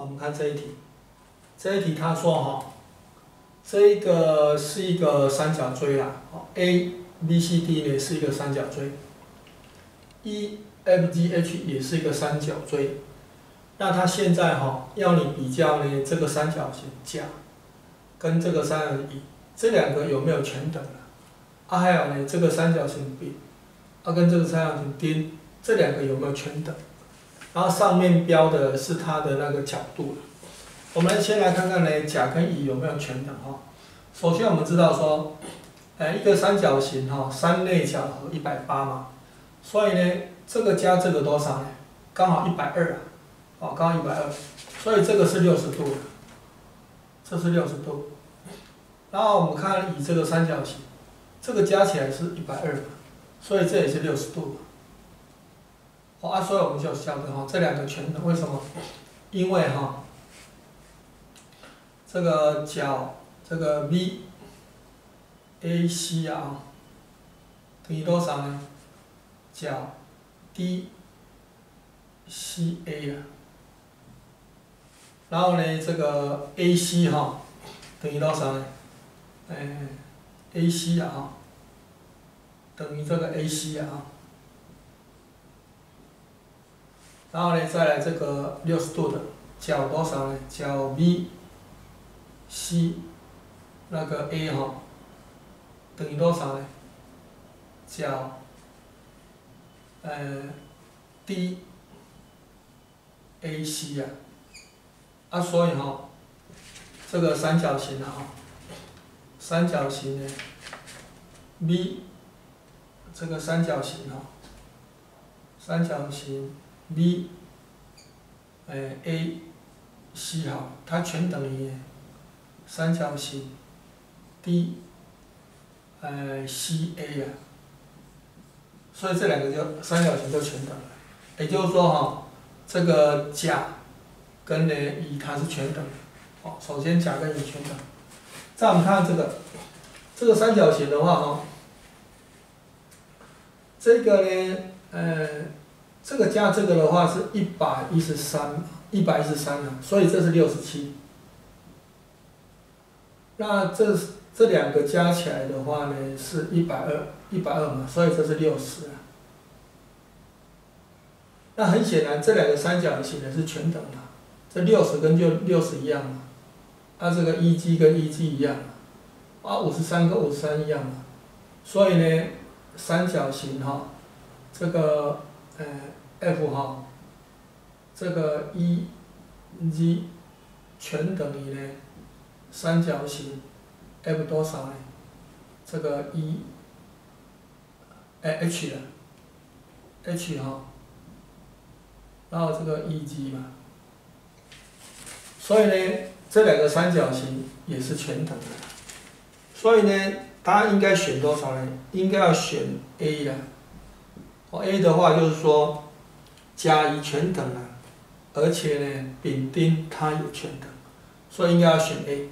我们看这一题，这一题他说哈，这一个是一个三角锥啦，，A、B、C、D 呢是一个三角锥，E、F、G、H 也是一个三角锥，那他现在哈要你比较呢这个三角形甲跟这个三角形乙，这两个有没有全等啊？啊还有呢这个三角形 B，啊跟这个三角形 D 这两个有没有全等？然后上面标的是它的那个角度我们先来看看呢，甲跟乙有没有全等哈。首先我们知道说，哎，一个三角形哈，三内角和一百八嘛，所以呢，这个加这个多少呢？刚好一百二啊，哦，刚好一百二，所以这个是六十度，这是六十度。然后我们看乙这个三角形，这个加起来是一百二，所以这也是六十度。好啊，所以我们就晓得哈，这两个全等，为什么？因为哈，这个角这个 V A C 啊，等于多少呢？角 D C A 啊，然后呢，这个 A C 哈，等于多少呢？哎，A C 啊，等于这个 A C 啊。然后呢，再来这个六十度的角多少呢？角 B、C 那个 A 哈，等于多少呢？角呃 D A C 呀，啊，所以哈，这个三角形啊，三角形呢，B 这个三角形哈，三角形。B，呃，A、C 哈，它全等于三角形 D，呃，CA 呀，所以这两个就三角形就全等了。也就是说哈，这个甲跟呢乙它是全等。好，首先甲跟乙全等。再我们看这个，这个三角形的话哈，这个呢，呃。这个加这个的话是一百一十三，一百一十三啊，所以这是六十七。那这这两个加起来的话呢是一百二，一百二嘛，所以这是六十啊。那很显然这两个三角形呢是全等的，这六十跟就六十一样嘛，那这个一 g 跟一 g 一样嘛，啊五十三跟五十三一样嘛，所以呢三角形哈，这个。呃，F 哈，这个 E、G 全等于呢三角形 F 多少呢？这个 E，哎 H 的 H 哈，然后这个 E、G 嘛，所以呢这两个三角形也是全等的，所以呢答案应该选多少呢？应该要选 A 的。哦，A 的话就是说，甲乙全等了，而且呢，丙丁它有全等，所以应该要选 A。